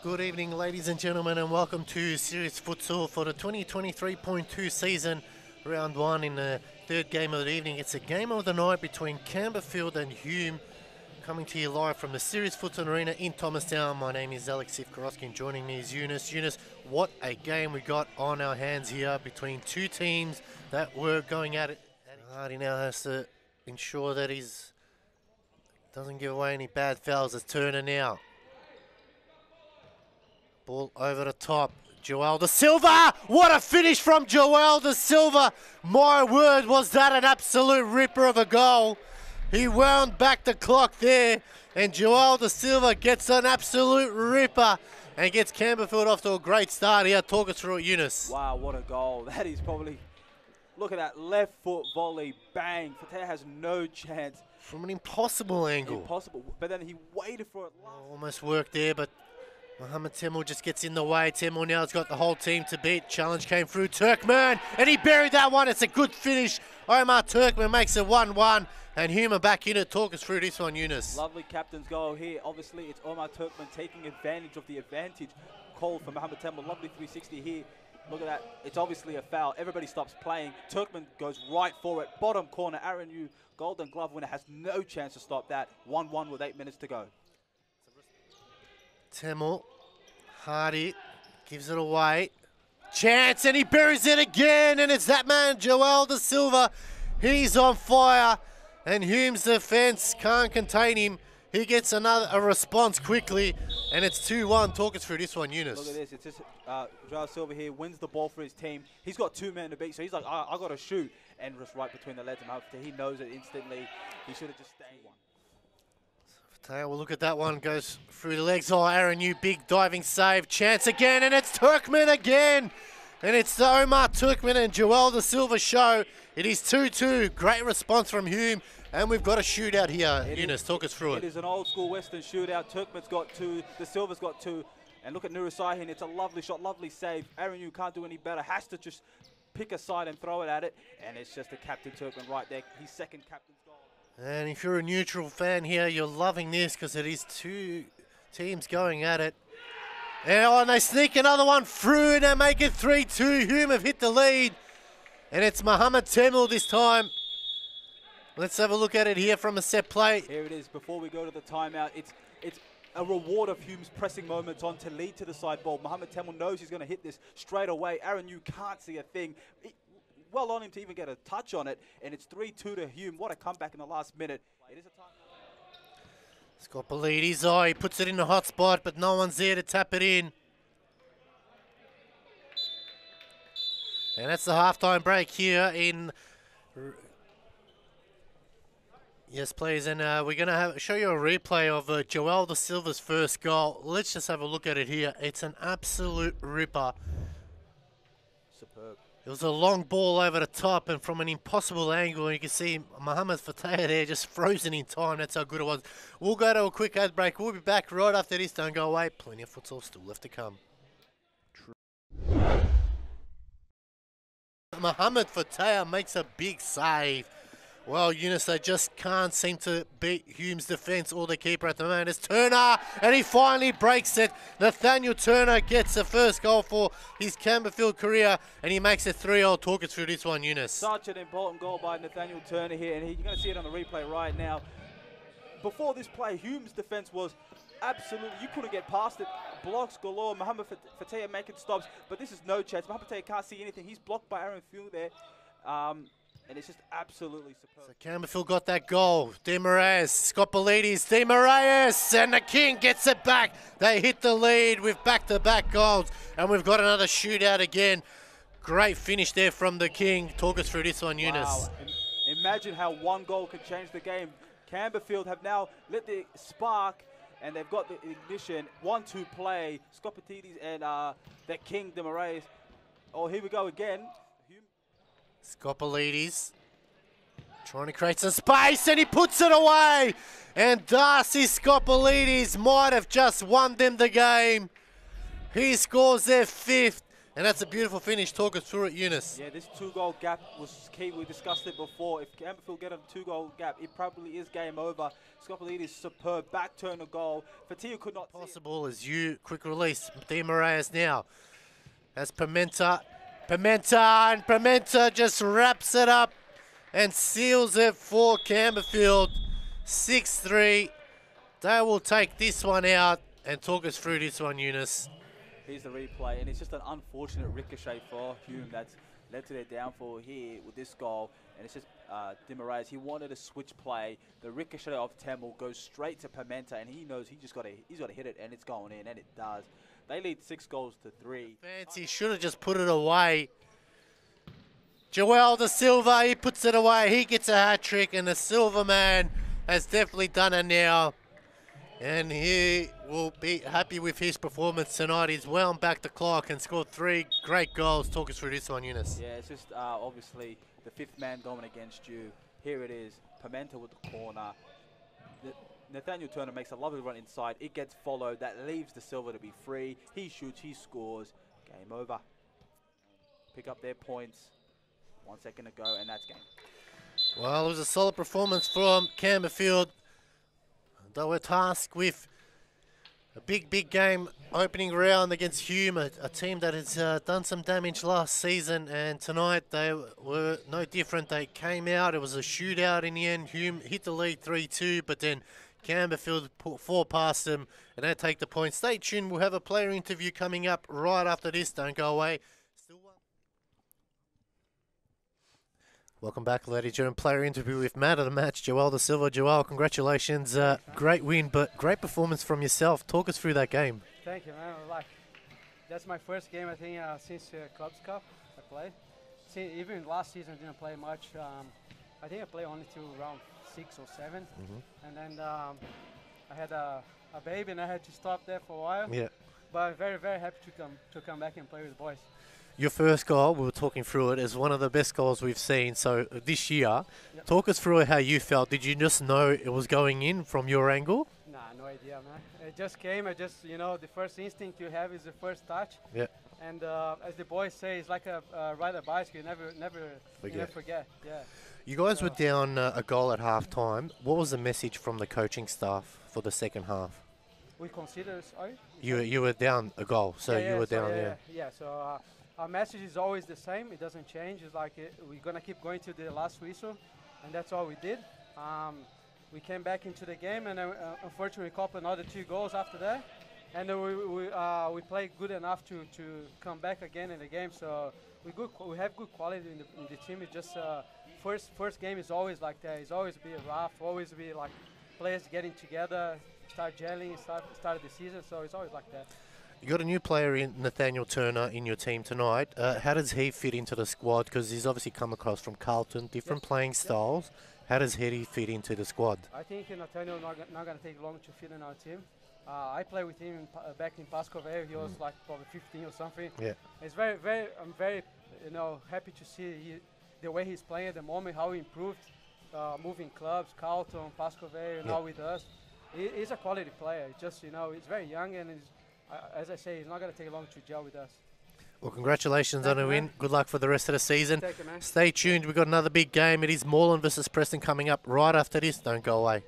Good evening, ladies and gentlemen, and welcome to Series Futsal for the 2023.2 season, round one in the third game of the evening. It's a game of the night between Campbellfield and Hume, coming to you live from the Series Futsal Arena in Thomastown. My name is Alex Sivkorowski, and joining me is Eunice. Eunice, what a game we got on our hands here between two teams that were going at it. Hardy now has to ensure that he doesn't give away any bad fouls. It's Turner now. Ball over the top. Joel De Silva! What a finish from Joel De Silva! My word, was that an absolute ripper of a goal? He wound back the clock there, and Joel De Silva gets an absolute ripper and gets Campbellfield off to a great start here. Talk us through it, Eunice. Wow, what a goal. That is probably, look at that left foot volley, bang. Fateh has no chance. From an impossible angle. Impossible. But then he waited for it. Almost worked there, but Mohamed Temel just gets in the way. Temel now has got the whole team to beat. Challenge came through. Turkman, and he buried that one. It's a good finish. Omar Turkman makes it 1-1. And Hume back in it. Talk us through this one, Eunice. Lovely captain's goal here. Obviously, it's Omar Turkman taking advantage of the advantage call for Mohamed Temel. Lovely 360 here. Look at that. It's obviously a foul. Everybody stops playing. Turkman goes right for it. Bottom corner. Aaron Yu, Golden Glove winner, has no chance to stop that. 1-1 with eight minutes to go. Temel, Hardy gives it away. Chance, and he buries it again, and it's that man, Joel De Silva. He's on fire, and Hume's defense can't contain him. He gets another a response quickly, and it's 2-1. Talk us through this one, Eunice. Look at this. It's just uh, Joel Silva here wins the ball for his team. He's got two men to beat, so he's like, I, got to shoot. And just right between the legs and. He knows it instantly. He should have just stayed. Tail will look at that one, goes through the legs. Oh, Aaron, Yu big diving save. Chance again, and it's Turkman again. And it's the Omar Turkman and Joel De Silva show. It is 2-2. Great response from Hume. And we've got a shootout here. It Eunice, is, talk us through it. It is an old school Western shootout. Turkman's got two. De Silva's got two. And look at Nurusahin. It's a lovely shot, lovely save. Aaron, you can't do any better. Has to just pick a side and throw it at it. And it's just a Captain Turkman right there. His second captain's goal. And if you're a neutral fan here, you're loving this because it is two teams going at it. And, oh, and they sneak another one through and they make it 3-2. Hume have hit the lead. And it's Mohamed Temel this time. Let's have a look at it here from a set play. Here it is. Before we go to the timeout, it's it's a reward of Hume's pressing moments on to lead to the side ball. Mohamed Temel knows he's going to hit this straight away. Aaron, you can't see a thing. It, well on him to even get a touch on it, and it's 3-2 to Hume. What a comeback in the last minute. It is a time. Scott oh, he puts it in the hot spot, but no one's there to tap it in. And that's the halftime break here in... Yes, please, and uh, we're going to show you a replay of uh, Joel De Silva's first goal. Let's just have a look at it here. It's an absolute ripper. Superb. It was a long ball over the top and from an impossible angle. You can see Mohamed Fateh there just frozen in time. That's how good it was. We'll go to a quick ad break. We'll be back right after this. Don't go away. Plenty of futsal still left to come. Mohamed Fateh makes a big save. Well, Eunice, they just can't seem to beat Hume's defence or the keeper at the moment. It's Turner, and he finally breaks it. Nathaniel Turner gets the first goal for his Campbellfield career, and he makes it 3 0. Talk us through this one, Eunice. Such an important goal by Nathaniel Turner here, and he, you're going to see it on the replay right now. Before this play, Hume's defence was absolutely, you couldn't get past it. Blocks galore. Mohamed Fateh making stops, but this is no chance. Mohamed Fateh can't see anything. He's blocked by Aaron Field there. Um, and it's just absolutely superb. So Campbellfield got that goal. De Moraes, Scott Polides, De Moraes, and the King gets it back. They hit the lead with back-to-back goals, and we've got another shootout again. Great finish there from the King. Talk us through this one, Eunice. Wow. Imagine how one goal could change the game. Campbellfield have now lit the spark, and they've got the ignition. One-two play. Scott Polides and uh, the King, De Moraes. Oh, here we go again. Scopolides trying to create some space and he puts it away. And Darcy Scopolides might have just won them the game. He scores their fifth And that's a beautiful finish. Talk us through it, Eunice. Yeah, this two-goal gap was key. We discussed it before. If Campbellfield get a two-goal gap, it probably is game over. Scoppolides superb back turn of goal. Fateh could not possible as you quick release. Di Moraes now. As Pimenta, Pimenta, and Pimenta just wraps it up and seals it for Campbellfield. 6-3. They will take this one out and talk us through this one, Eunice. Here's the replay, and it's just an unfortunate ricochet for Hume that's led to their downfall here with this goal. And it's just uh, He wanted a switch play. The ricochet of Temel goes straight to Pimenta, and he knows he just got to he's got to hit it, and it's going in, and it does. They lead six goals to three. Fancy should have just put it away. Joel Da Silva, he puts it away. He gets a hat trick, and the Silver Man has definitely done it now. And he will be happy with his performance tonight. He's well back the clock and scored three great goals. Talk us through this one, Eunice. Yeah, it's just uh, obviously the fifth man going against you. Here it is. Pimenta with the corner. Nathaniel Turner makes a lovely run inside. It gets followed. That leaves the Silver to be free. He shoots. He scores. Game over. Pick up their points. One second to go, and that's game. Well, it was a solid performance from Campbellfield. They were tasked with a big, big game opening round against Hume, a, a team that has uh, done some damage last season, and tonight they were no different. They came out, it was a shootout in the end. Hume hit the lead 3-2, but then Campbellfield put four past them, and they take the point. Stay tuned, we'll have a player interview coming up right after this. Don't go away. Welcome back, ladies and gentlemen. Player interview with Matt of the match, Joel Da Silva. Joel, congratulations. Uh, great win, but great performance from yourself. Talk us through that game. Thank you, man. Like, that's my first game, I think, uh, since uh, Clubs Cup I played. Even last season, I didn't play much. Um, I think I played only two round six or 7 mm-hmm. And then um, I had a, a baby, and I had to stop there for a while. Yeah. But I'm very, very happy to come to come back and play with the boys. Your first goal, we were talking through it, is one of the best goals we've seen. So uh, this year, yep. talk us through how you felt. Did you just know it was going in from your angle? Nah, no idea, man. It just came. I just, you know, the first instinct you have is the first touch. Yeah. And uh, as the boys say, it's like a uh, ride a bicycle. You never, never forget. You never forget. Yeah. You guys so were down uh, a goal at half time. What was the message from the coaching staff for the second half? We consider. Sorry. You you were down a goal, so yeah, you were so down. Yeah. Yeah. Yeah. So uh, our message is always the same. It doesn't change. It's like it, we're gonna keep going to the last whistle, and that's all we did. Um, we came back into the game, and uh, unfortunately, we caught another two goals after that. And we we, uh, we played good enough to, to come back again in the game. So we good we have good quality in the, in the team. It's just uh, first first game is always like that. It's always be rough. Always be like players getting together, start gelling, start start the season. So it's always like that. You got a new player in Nathaniel Turner in your team tonight. Uh, how does he fit into the squad? Because he's obviously come across from Carlton, different playing styles. How does he fit into the squad? I think Nathaniel not, not going to take long to fit in our team. Uh, I played with him uh, back in Pascoe Vale. He was mm. like probably 15 or something. Yeah. It's very, very. I'm very, you know, happy to see he, the way he's playing at the moment. How he improved, uh, moving clubs, Carlton, Pascoe Vale, yeah. now with us. He, he's a quality player. Just you know, he's very young and he's as I say, he's not going to take long to gel with us. Well, congratulations Thank on a win. Good luck for the rest of the season. It, Stay tuned. We've got another big game. It is Moreland versus Preston coming up right after this. Don't go away.